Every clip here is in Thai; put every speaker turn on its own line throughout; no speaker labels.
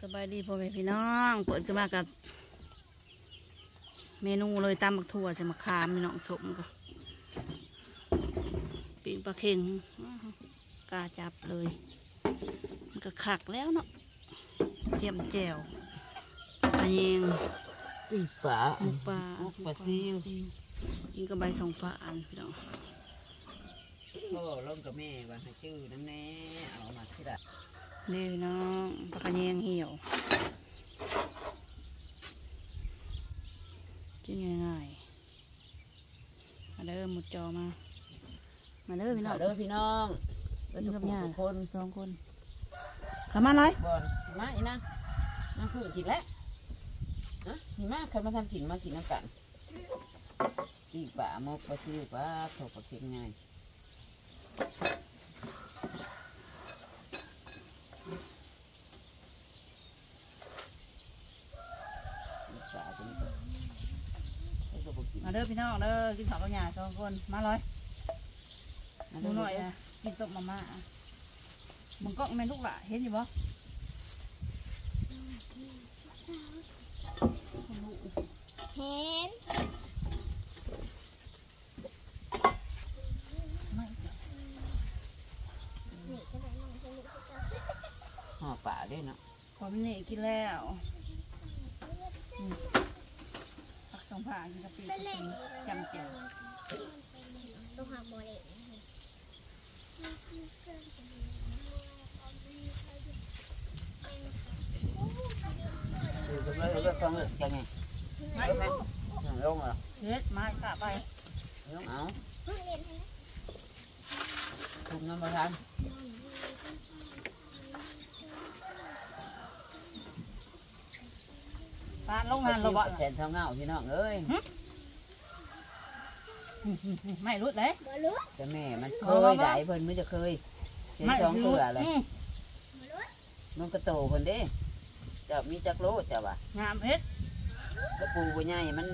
สบายดีพ่อแม่พี่น้องเปิดขึ้นมากับ เมนูเลยตำบักถั่วใส่มะขามพี่น้องสมก็ปิ้งปลาเค็งอื้อหือกล้าจับเลย มันก็ขักแล้วเนาะเจียมแจ่วกระเยง
ปีป่า
หมูปลา
หมูปลาซิว
กินกับใบสองปลาอันพี่น้อง
โอ้ลงกับแม่ว่าให้ชื่อน้ำแน่เอามาที่ละ
เด้พี่น้องปลากระเยงเหี่ยว กินง่ายๆมาเด้อหมุดจอมา มาเด้อพี่น้อง
เด้อพี่น้อง
กินกับ
ทุ
ย่าก
คน
สองคนขามาเลย
บอลมาอีนะมาพูดกินแล้วฮะมีมากใครมาทำกินมากินน้ำกันปีป่าหมกปลาซิวปลาถกปลาเค็มง่าย
พี่น้องเด้อกินข้าวกับย่าสองคนมาเลยหมูหน่อยนะกินต้มมาม่ามึงก็แม่นลูกหละเห็นอยู่บ่
เห็น
ไม่
นี่ก็ได้น้องจะมีก็จะ
ห่อป่าด้วยเนาะ
พอพี่นี่กินแล้วอืมผัก สองผ่ากินกะปิ
เป็นเล่น
จำเจียว
ตัวหักโมเล
ดูตรงเลยเลือกต้องเลือกยังไง
ไม่
เลือกไหมยังลงเหรอ
เฮ็ดไม้กะไป
ลงเอา
เล่นให้นะ
ทุบน้ำมาทัน
ปานลงงานเราบ่
แทนเท่าเงาพี่น้องเอ้ย
ไม่รุดเลย
บอรู้
แต่แม่มันเคยได้เพิ่นไม่จะเคยเห็นสองเตือเลย
ม
บอรู้
มันก็โตเพิ่นเด้เจ้ามีจักโลเจ้าว่ะ
งามเฮ็ด
กระปูบ่ใหญ่มัน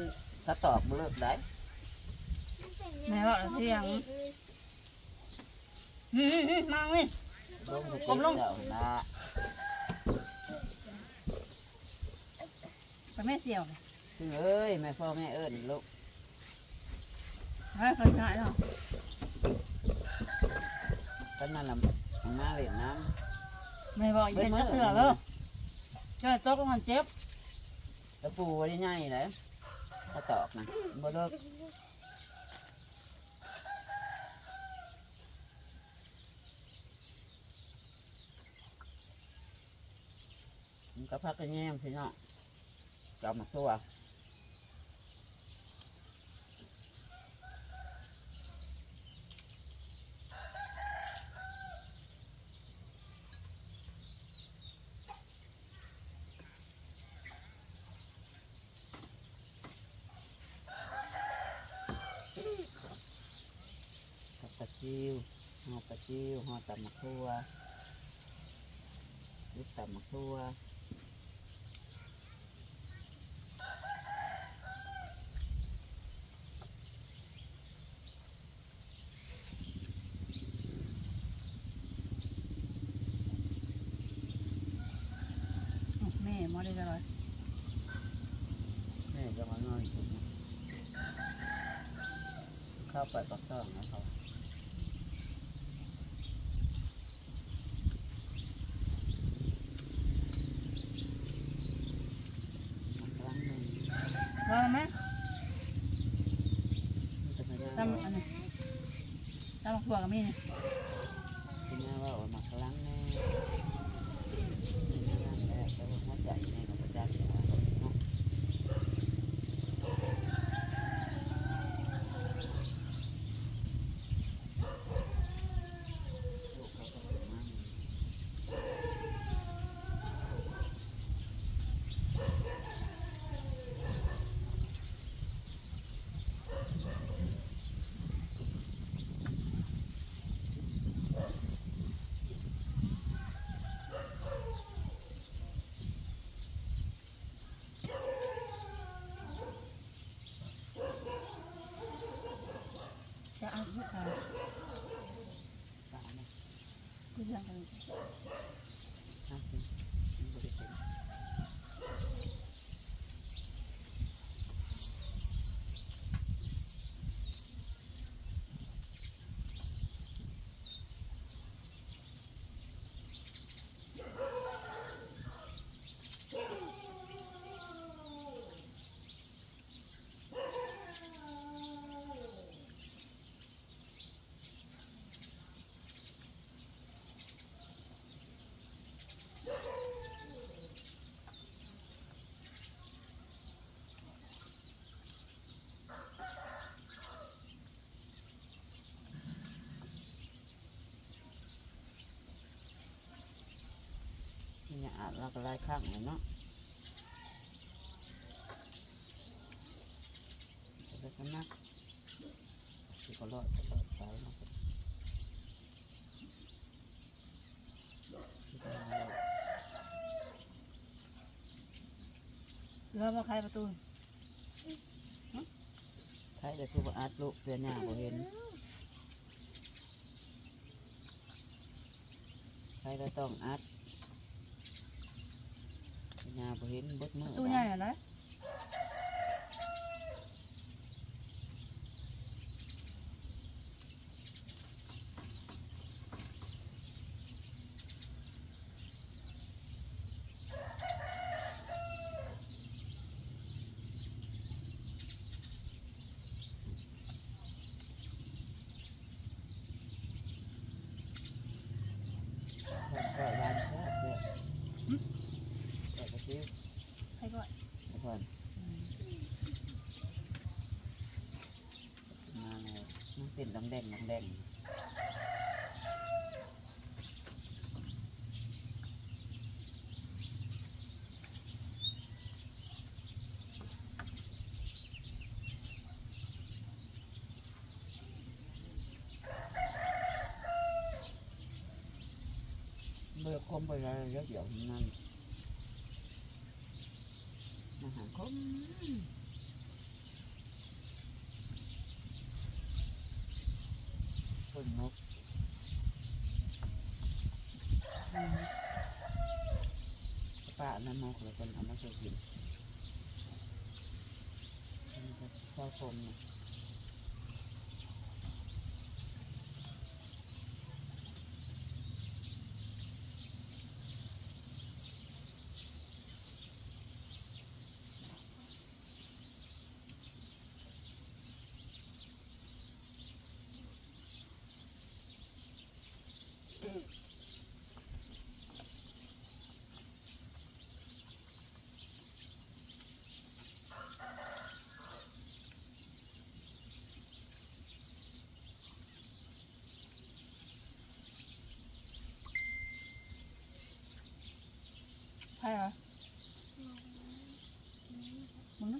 กระตอกบ่เลิกได้
แม่ว่าเสียงอืมๆๆมาเว้ย
ลงไป
กบลง
เจ้าละ
ไปแม่เสี่ยวเลย
ซึ่งเอ้ยแม่พ่อแม่เอิ้นลูก
เฮ้ยคนง่ายเนาะ
ตอนนั้นล่ะมันมาเล่นน้
แม่บอก ำ อย่าเป็นตะเถื่อเลยเจ้าตกลงมันเจ็บ
กระปูบ่ได้ใหญ่เลยกระตอกนะบ่เลิกมันก็พักกันแย่งพี่น้อง chọn mặt xua cà chiêu hoa cà chiêu, hoa tầm mặt thua. Lúc tầm mặt thua. กระจิวห่อตำมะทั่วลูกตำมะทั่ว
แม่มอได้จะเลย
นี่จะมาง่อยกินนะเข้าไปปักต้องนะเขาอีกครั้งหนึ่ง
รอไหม
มันจะไม่ได้
ตำอันนี้ตำถั่วกับมีนี่
คุณแม่ว่าเอามาครั้งแน่นี่นั่นแหละ Ya, 那个不 yang. จะเอาอีกค่ะคือยังไง เนี่ยอาจเราก็ไล่ข้างเลยเนาะแต่ก็นักสิก็รอดก็รอดไปเนาะ
เริ่มมาใครประตู
ใช่แต่คือว่าอัดลูกเพื่อนหน้าบ่เห็นใครก็ต้องอัดเพื่อนหน้า บ่เห็นเบิดมือ
ตู้ใหญ่อะไร
อนทุกคนมาเลยมันเป็นดำแดงดำแดงเมื่อคมไปแล้วเดี๋ยวเดี๋ยวนั่น คมคนนกป่าน้ำมกแลยคนเอามาใส่กินมันจะชอบคมเนี่ย
hay rồi. Mình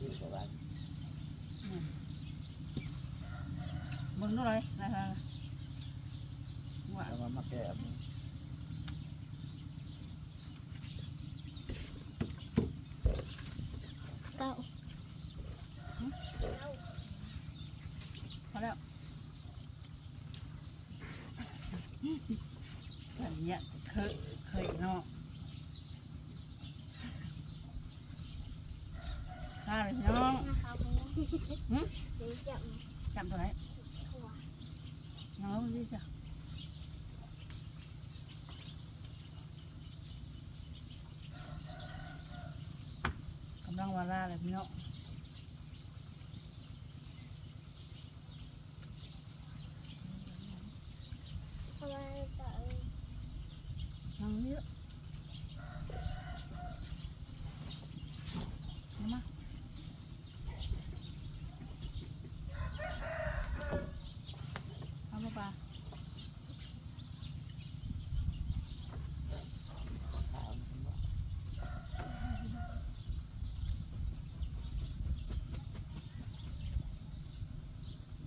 Ừ. Mừng
nó đây chậm chậm rồi đấy. Nó đi chưa? Cầm lăng vào ra là nhậu
Hãy subscribe cho kênh Ghiền Mì Gõ Để không bỏ lỡ những
video hấp dẫn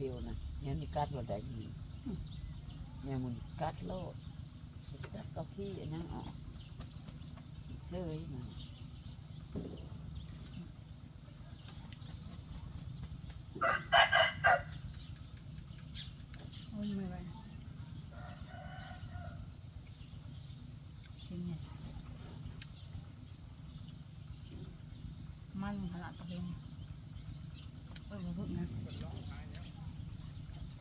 tiêu nè nhớ đi cắt vào đánh gì
nhà mình cắt
lô cắt có khi ở nhà họ. Chơi mà. Ôi mày vậy mang thằng lạ tao kêu ôi vượng nè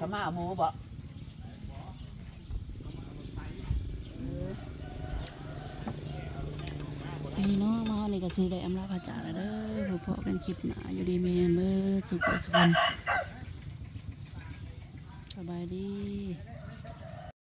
ขม่าหมูบ่
นี่
เนาะมา
เฮานี่ก็สิได้อำลาพระจ่าแล้วเด้อพบกันคลิปหน้าอยู่ดีแม่เบิดสุขสุข